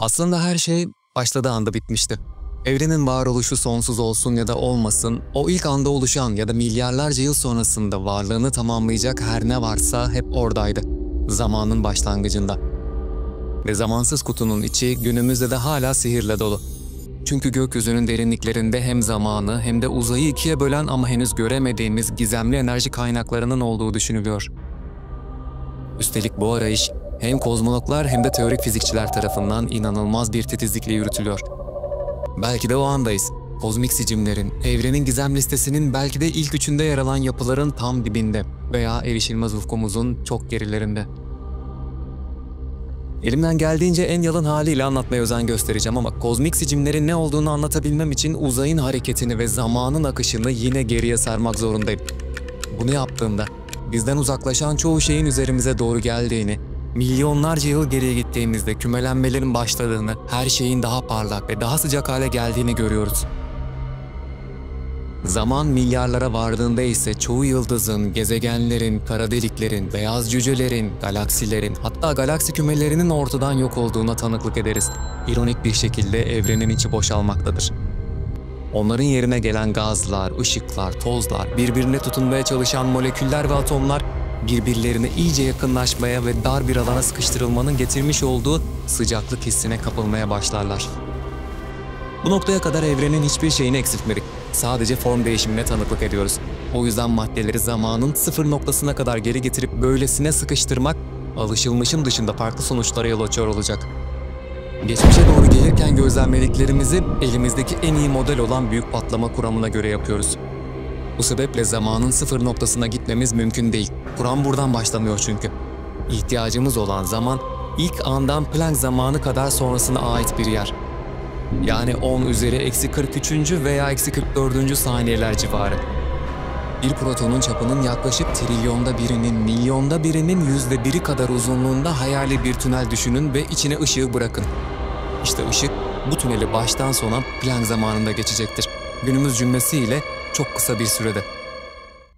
Aslında her şey başladığı anda bitmişti. Evrenin varoluşu sonsuz olsun ya da olmasın, o ilk anda oluşan ya da milyarlarca yıl sonrasında varlığını tamamlayacak her ne varsa hep oradaydı. Zamanın başlangıcında. Ve zamansız kutunun içi günümüzde de hala sihirle dolu. Çünkü gökyüzünün derinliklerinde hem zamanı hem de uzayı ikiye bölen ama henüz göremediğimiz gizemli enerji kaynaklarının olduğu düşünülüyor. Üstelik bu arayış hem kozmologlar hem de teorik fizikçiler tarafından inanılmaz bir titizlikle yürütülüyor. Belki de o andayız. Kozmik sicimlerin, evrenin gizem listesinin belki de ilk üçünde yer alan yapıların tam dibinde veya erişilmez ufkumuzun çok gerilerinde. Elimden geldiğince en yalın haliyle anlatmaya özen göstereceğim ama kozmik sicimlerin ne olduğunu anlatabilmem için uzayın hareketini ve zamanın akışını yine geriye sarmak zorundayım. Bunu yaptığımda bizden uzaklaşan çoğu şeyin üzerimize doğru geldiğini, milyonlarca yıl geriye gittiğimizde kümelenmelerin başladığını, her şeyin daha parlak ve daha sıcak hale geldiğini görüyoruz. Zaman milyarlara vardığında ise çoğu yıldızın, gezegenlerin, kara deliklerin, beyaz cücelerin, galaksilerin hatta galaksi kümelerinin ortadan yok olduğuna tanıklık ederiz. İronik bir şekilde evrenin içi boşalmaktadır. Onların yerine gelen gazlar, ışıklar, tozlar, birbirine tutunmaya çalışan moleküller ve atomlar birbirlerine iyice yakınlaşmaya ve dar bir alana sıkıştırılmanın getirmiş olduğu sıcaklık hissine kapılmaya başlarlar. Bu noktaya kadar evrenin hiçbir şeyini eksiltmedik. Sadece form değişimine tanıklık ediyoruz. O yüzden maddeleri zamanın sıfır noktasına kadar geri getirip böylesine sıkıştırmak, alışılmışın dışında farklı sonuçlara yol açıyor olacak. Geçmişe doğru gelirken gözlemlediklerimizi elimizdeki en iyi model olan büyük patlama kuramına göre yapıyoruz. Bu sebeple zamanın sıfır noktasına gitmemiz mümkün değil. Kuram buradan başlamıyor çünkü. İhtiyacımız olan zaman ilk andan Planck zamanı kadar sonrasına ait bir yer. Yani 10 üzeri eksi 43. veya eksi 44. saniyeler civarı. Bir protonun çapının yaklaşık trilyonda birinin, milyonda birinin yüzde biri kadar uzunluğunda hayali bir tünel düşünün ve içine ışığı bırakın. İşte ışık bu tüneli baştan sona Planck zamanında geçecektir. Günümüz cümlesiyle çok kısa bir sürede.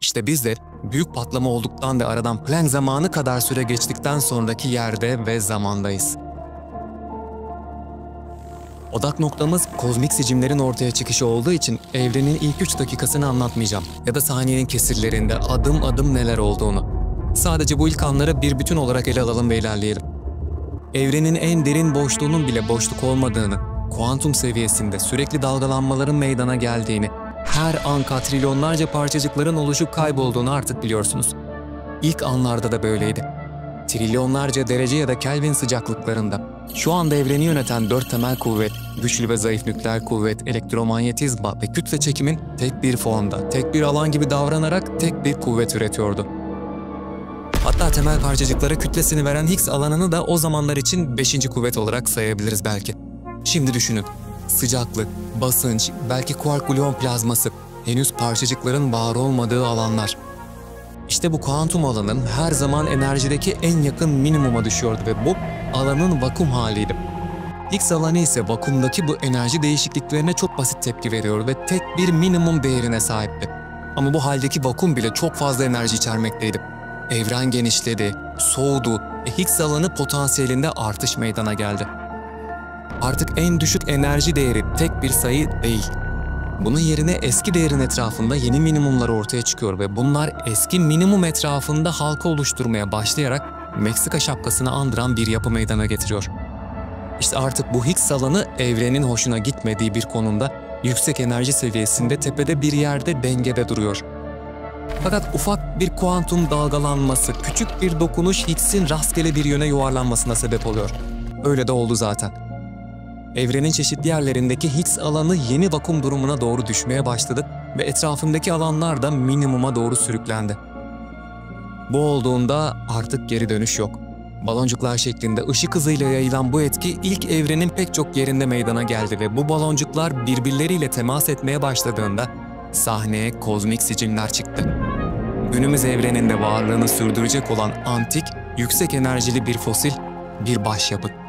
İşte biz de büyük patlama olduktan ve aradan Planck zamanı kadar süre geçtikten sonraki yerde ve zamandayız. Odak noktamız kozmik sicimlerin ortaya çıkışı olduğu için evrenin ilk 3 dakikasını anlatmayacağım ya da saniyenin kesirlerinde adım adım neler olduğunu. Sadece bu ilk anları bir bütün olarak ele alalım ve ilerleyelim. Evrenin en derin boşluğunun bile boşluk olmadığını, kuantum seviyesinde sürekli dalgalanmaların meydana geldiğini, her an katrilyonlarca parçacıkların oluşup kaybolduğunu artık biliyorsunuz. İlk anlarda da böyleydi. Trilyonlarca derece ya da Kelvin sıcaklıklarında şu anda evreni yöneten dört temel kuvvet, güçlü ve zayıf nükleer kuvvet, elektromanyetizma ve kütle çekimin tek bir formda, tek bir alan gibi davranarak tek bir kuvvet üretiyordu. Hatta temel parçacıklara kütlesini veren Higgs alanını da o zamanlar için beşinci kuvvet olarak sayabiliriz belki. Şimdi düşünün, sıcaklık, basınç, belki kuark gluon plazması, henüz parçacıkların var olmadığı alanlar. İşte bu kuantum alanın her zaman enerjideki en yakın minimuma düşüyordu ve bu alanın vakum haliydi. X alanı ise vakumdaki bu enerji değişikliklerine çok basit tepki veriyor ve tek bir minimum değerine sahipti. Ama bu haldeki vakum bile çok fazla enerji içermekteydi. Evren genişledi, soğudu ve Higgs alanı potansiyelinde artış meydana geldi. Artık en düşük enerji değeri tek bir sayı değil. Bunun yerine eski değerin etrafında yeni minimumlar ortaya çıkıyor ve bunlar eski minimum etrafında halka oluşturmaya başlayarak Meksika şapkasını andıran bir yapı meydana getiriyor. İşte artık bu Higgs alanı evrenin hoşuna gitmediği bir konumda yüksek enerji seviyesinde tepede bir yerde dengede duruyor. Fakat ufak bir kuantum dalgalanması, küçük bir dokunuş Higgs'in rastgele bir yöne yuvarlanmasına sebep oluyor. Öyle de oldu zaten. Evrenin çeşitli yerlerindeki Higgs alanı yeni vakum durumuna doğru düşmeye başladı ve etrafındaki alanlar da minimuma doğru sürüklendi. Bu olduğunda artık geri dönüş yok. Baloncuklar şeklinde ışık hızıyla yayılan bu etki ilk evrenin pek çok yerinde meydana geldi ve bu baloncuklar birbirleriyle temas etmeye başladığında sahneye kozmik sicimler çıktı. Günümüz evreninde varlığını sürdürecek olan antik, yüksek enerjili bir fosil, bir başyapıt.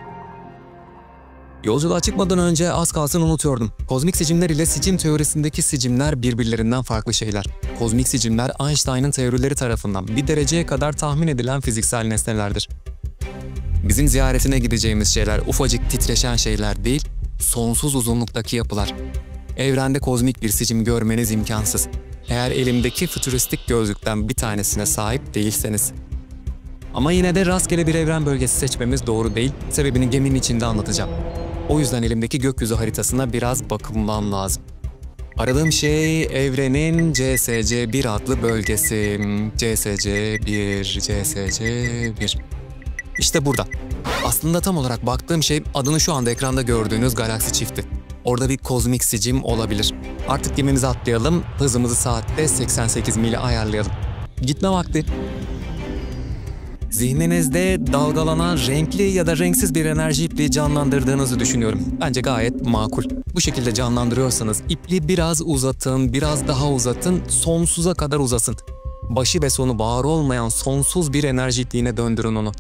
Yolculuğa çıkmadan önce az kalsın unutuyordum. Kozmik sicimler ile sicim teorisindeki sicimler birbirlerinden farklı şeyler. Kozmik sicimler Einstein'ın teorileri tarafından bir dereceye kadar tahmin edilen fiziksel nesnelerdir. Bizim ziyaretine gideceğimiz şeyler ufacık titreşen şeyler değil, sonsuz uzunluktaki yapılar. Evrende kozmik bir sicim görmeniz imkansız. Eğer elimdeki fütüristik gözlükten bir tanesine sahip değilseniz. Ama yine de rastgele bir evren bölgesi seçmemiz doğru değil. Sebebini geminin içinde anlatacağım. O yüzden elimdeki gökyüzü haritasına biraz bakınmam lazım. Aradığım şey evrenin CSC1 adlı bölgesi. CSC1, CSC1. İşte burada. Aslında tam olarak baktığım şey adını şu anda ekranda gördüğünüz galaksi çifti. Orada bir kozmik sicim olabilir. Artık gemimize atlayalım, hızımızı saatte 88 mili ayarlayalım. Gitme vakti. Zihninizde dalgalanan renkli ya da renksiz bir enerji ipliği canlandırdığınızı düşünüyorum. Bence gayet makul. Bu şekilde canlandırıyorsanız ipliği biraz uzatın, biraz daha uzatın, sonsuza kadar uzasın. Başı ve sonu var olmayan sonsuz bir enerji ipliğine döndürün onu.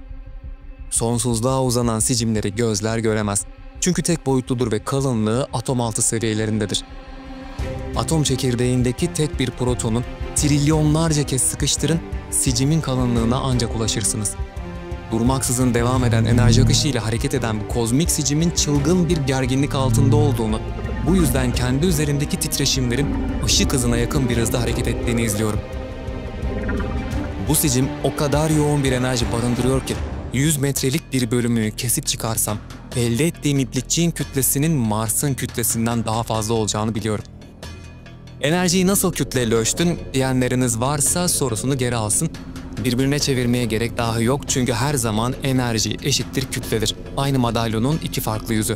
Sonsuzluğa uzanan sicimleri gözler göremez. Çünkü tek boyutludur ve kalınlığı atom altı seviyelerindedir. Atom çekirdeğindeki tek bir protonun trilyonlarca kez sıkıştırın, sicimin kalınlığına ancak ulaşırsınız. Durmaksızın devam eden enerji akışıyla hareket eden bu kozmik sicimin çılgın bir gerginlik altında olduğunu, bu yüzden kendi üzerindeki titreşimlerin ışık hızına yakın bir hızda hareket ettiğini izliyorum. Bu sicim o kadar yoğun bir enerji barındırıyor ki 100 metrelik bir bölümünü kesip çıkarsam elde ettiğim iplikçiğin kütlesinin Mars'ın kütlesinden daha fazla olacağını biliyorum. Enerjiyi nasıl kütleyle ölçtün diyenleriniz varsa sorusunu geri alsın. Birbirine çevirmeye gerek dahi yok çünkü her zaman enerji eşittir kütledir. Aynı madalyonun iki farklı yüzü.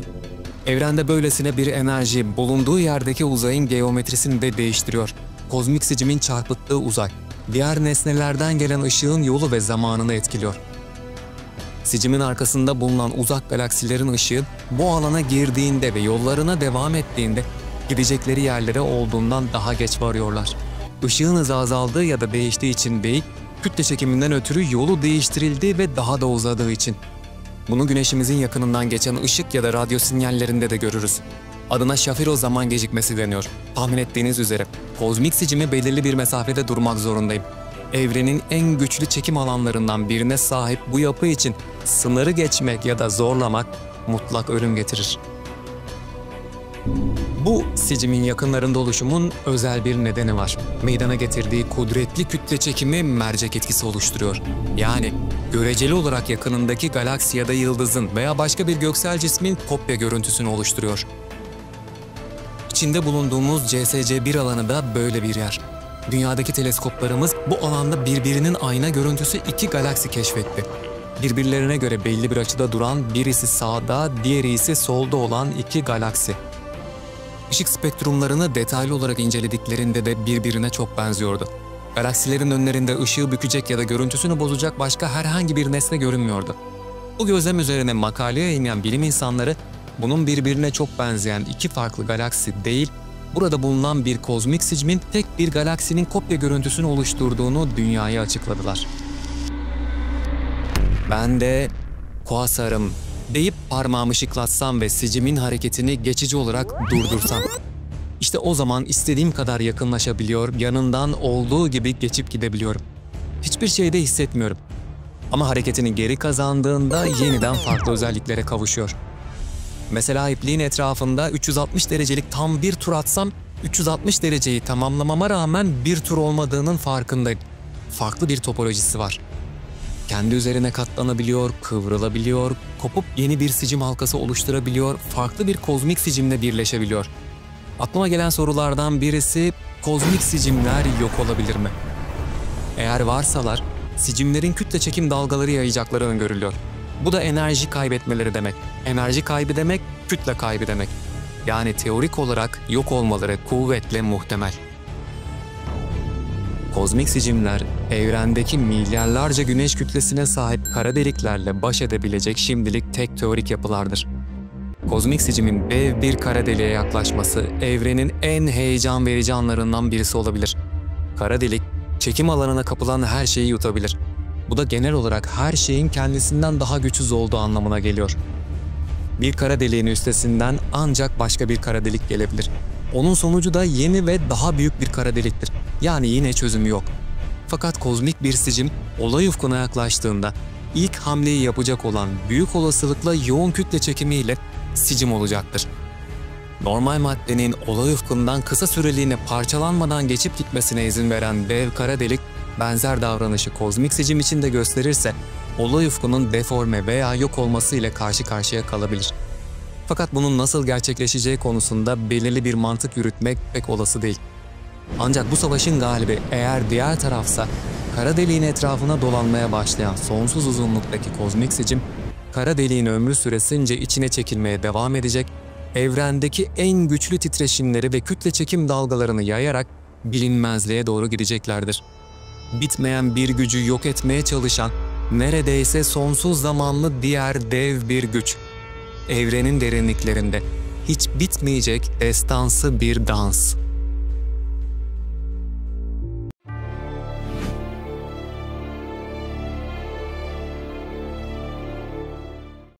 Evrende böylesine bir enerji bulunduğu yerdeki uzayın geometrisini de değiştiriyor. Kozmik sicimin çarpıttığı uzay, diğer nesnelerden gelen ışığın yolu ve zamanını etkiliyor. Sicimin arkasında bulunan uzak galaksilerin ışığı bu alana girdiğinde ve yollarına devam ettiğinde gidecekleri yerlere olduğundan daha geç varıyorlar. Işığın hızı azaldığı ya da değiştiği için değil, kütle çekiminden ötürü yolu değiştirildi ve daha da uzadığı için. Bunu güneşimizin yakınından geçen ışık ya da radyo sinyallerinde de görürüz. Adına Shapiro zaman gecikmesi deniyor. Tahmin ettiğiniz üzere kozmik sicimi belirli bir mesafede durmak zorundayım. Evrenin en güçlü çekim alanlarından birine sahip bu yapı için sınırı geçmek ya da zorlamak mutlak ölüm getirir. Bu sicimin yakınlarında oluşumun özel bir nedeni var. Meydana getirdiği kudretli kütle çekimi mercek etkisi oluşturuyor. Yani göreceli olarak yakınındaki galaksi ya da yıldızın veya başka bir göksel cismin kopya görüntüsünü oluşturuyor. İçinde bulunduğumuz CSC1 alanı da böyle bir yer. Dünyadaki teleskoplarımız bu alanda birbirinin ayna görüntüsü iki galaksi keşfetti. Birbirlerine göre belli bir açıda duran birisi sağda, diğeri ise solda olan iki galaksi. Işık spektrumlarını detaylı olarak incelediklerinde de birbirine çok benziyordu. Galaksilerin önlerinde ışığı bükecek ya da görüntüsünü bozacak başka herhangi bir nesne görünmüyordu. Bu gözlem üzerine makale yayınlayan bilim insanları bunun birbirine çok benzeyen iki farklı galaksi değil, burada bulunan bir kozmik sicmin tek bir galaksinin kopya görüntüsünü oluşturduğunu dünyaya açıkladılar. Ben de kuasarım deyip parmağımı şıklatsam ve sicimin hareketini geçici olarak durdursam. İşte o zaman istediğim kadar yakınlaşabiliyor, yanından olduğu gibi geçip gidebiliyorum. Hiçbir şeyde hissetmiyorum. Ama hareketini geri kazandığında yeniden farklı özelliklere kavuşuyor. Mesela ipliğin etrafında 360 derecelik tam bir tur atsam 360 dereceyi tamamlamama rağmen bir tur olmadığının farkındayım. Farklı bir topolojisi var. Kendi üzerine katlanabiliyor, kıvrılabiliyor, kopup yeni bir sicim halkası oluşturabiliyor, farklı bir kozmik sicimle birleşebiliyor. Aklıma gelen sorulardan birisi kozmik sicimler yok olabilir mi? Eğer varsalar, sicimlerin kütle çekim dalgaları yayacakları öngörülüyor. Bu da enerji kaybetmeleri demek. Enerji kaybı demek, kütle kaybı demek. Yani teorik olarak yok olmaları kuvvetle muhtemel. Kozmik sicimler, evrendeki milyarlarca güneş kütlesine sahip kara deliklerle baş edebilecek şimdilik tek teorik yapılardır. Kozmik sicimin dev bir kara deliğe yaklaşması evrenin en heyecan verici anlarından birisi olabilir. Kara delik, çekim alanına kapılan her şeyi yutabilir. Bu da genel olarak her şeyin kendisinden daha güçsüz olduğu anlamına geliyor. Bir kara deliğin üstesinden ancak başka bir kara delik gelebilir. Onun sonucu da yeni ve daha büyük bir kara deliktir. Yani yine çözümü yok. Fakat kozmik bir sicim olay ufkuna yaklaştığında ilk hamleyi yapacak olan büyük olasılıkla yoğun kütle çekimiyle sicim olacaktır. Normal maddenin olay ufkundan kısa süreliğine parçalanmadan geçip gitmesine izin veren dev kara delik benzer davranışı kozmik sicim için de gösterirse olay ufkunun deforme veya yok olması ile karşı karşıya kalabilir. Fakat bunun nasıl gerçekleşeceği konusunda belirli bir mantık yürütmek pek olası değil. Ancak bu savaşın galibi eğer diğer tarafsa kara deliğin etrafına dolanmaya başlayan sonsuz uzunluktaki kozmik sicim, kara deliğin ömrü süresince içine çekilmeye devam edecek, evrendeki en güçlü titreşimleri ve kütle çekim dalgalarını yayarak bilinmezliğe doğru gideceklerdir. Bitmeyen bir gücü yok etmeye çalışan, neredeyse sonsuz zamanlı diğer dev bir güç. Evrenin derinliklerinde hiç bitmeyecek destansı bir dans.